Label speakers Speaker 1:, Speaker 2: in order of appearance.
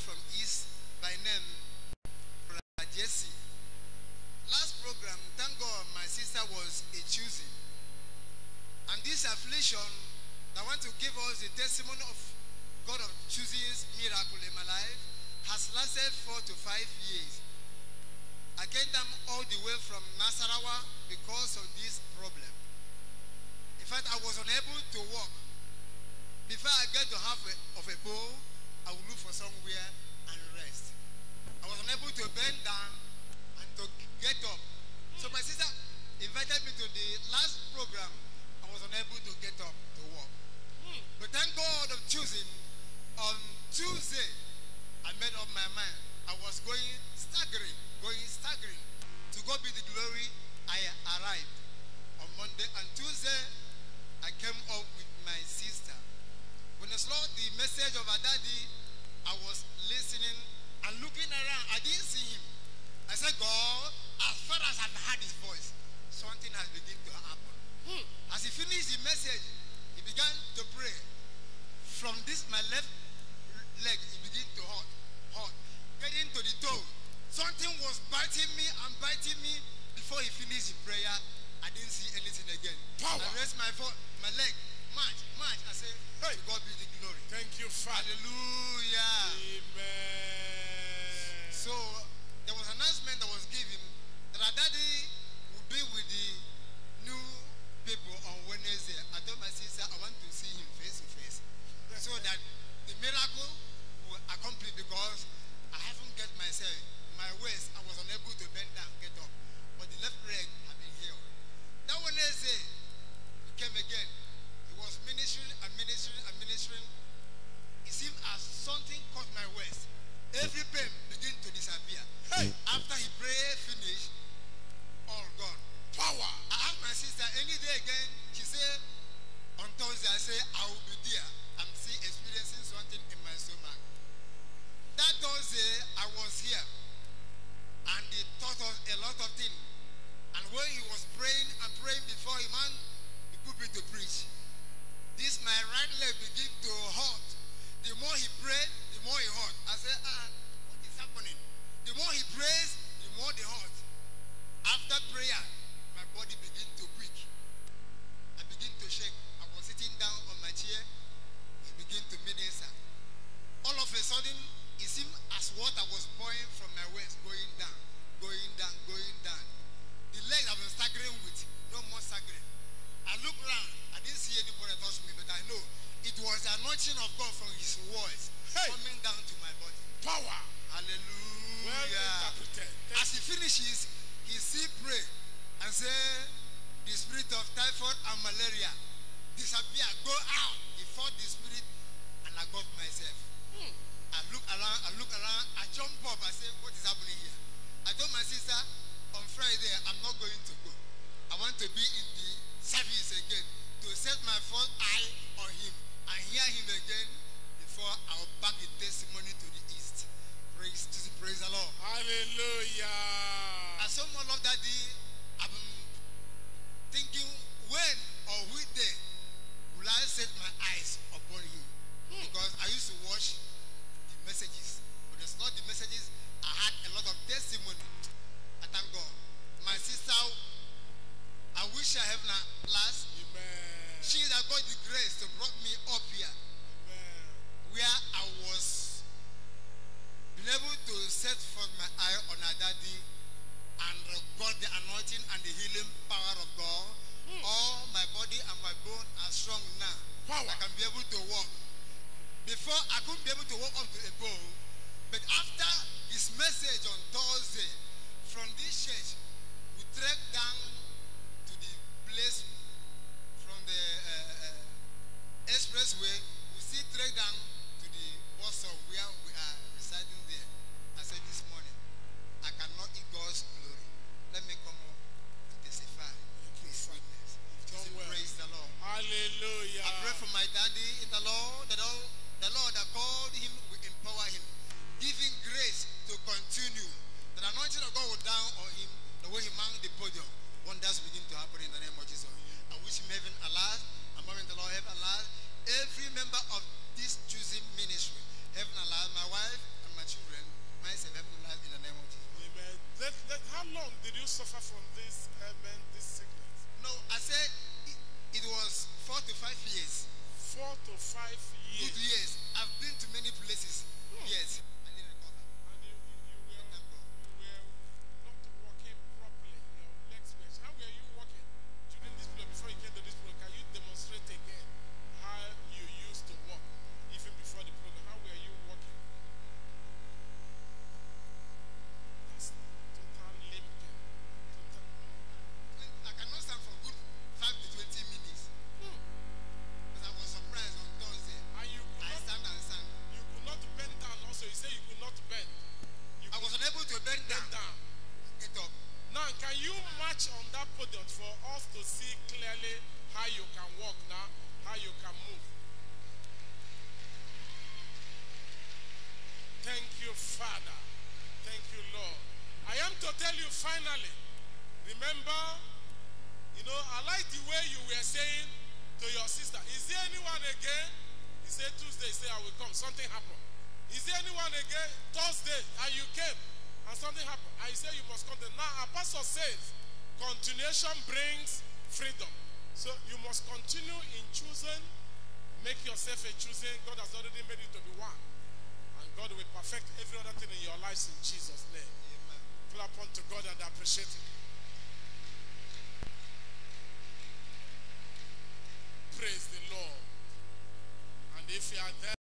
Speaker 1: from East by name Brother Jesse. Last program, thank God my sister was a Chosen. And this affliction that want to give us the testimony of God of Chosen miracle in my life has lasted four to five years. I came down all the way from Nasarawa because of this problem. In fact, I was unable to walk. Before I get to half a, of a pole. I will look for somewhere and rest. I was unable to bend down and to get up. So my sister invited me to the last program. I was unable to get up to work. But thank God of Chosen, on Tuesday, I made up my mind. I was going staggering, going staggering. To God be the glory, I arrived on Monday and Tuesday. I came up praise the Lord, the message of Adadi, I was listening and looking around. I Hallelujah. touching of God from his words
Speaker 2: hey.
Speaker 1: coming down to my body.
Speaker 2: Power.
Speaker 1: Hallelujah.
Speaker 2: Well interpreted.
Speaker 1: As he finishes, he still pray and say, the spirit of typhoid and malaria disappear, go out. He fought the spirit and I got myself. Hmm. I look around, I look around, I jump up, I say, what is happening here? I told my sister, on Friday, I'm not going to able to walk. Before, I couldn't be able to walk up to a pole. But after his message on Thursday, from this church, we trekked down to the place
Speaker 2: five remember, you know, I like the way you were saying to your sister, is there anyone again? He said Tuesday, he said I will come. Something happened. Is there anyone again? Thursday, and you came, and something happened. I said you must come. Now, pastor says, continuation brings freedom. So you must continue in Chosen. Make yourself a Chosen. God has already made you to be one. And God will perfect every other thing in your lives in Jesus' name.
Speaker 1: Amen.
Speaker 2: Clap unto God and appreciate Him.